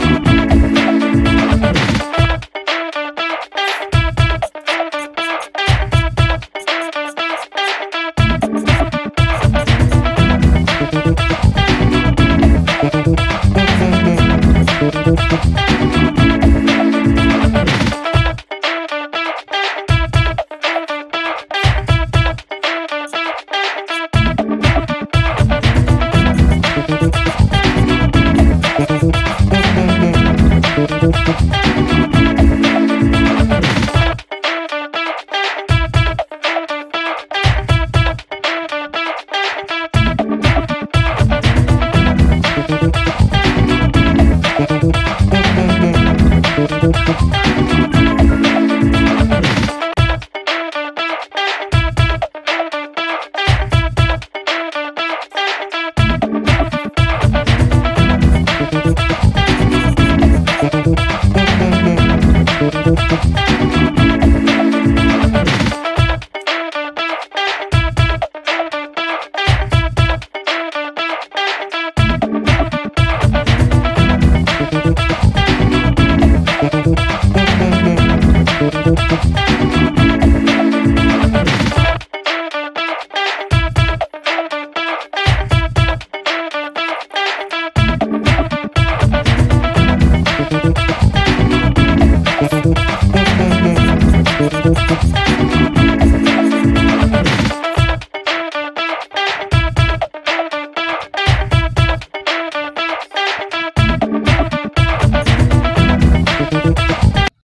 Thank you. Thank you. Thank you. Thank